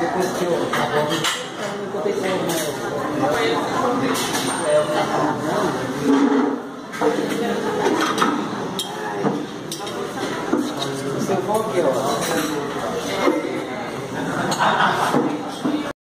depois que eu acordei, eu encontrei com o Léo na Camarão. Seu avô aqui, ó.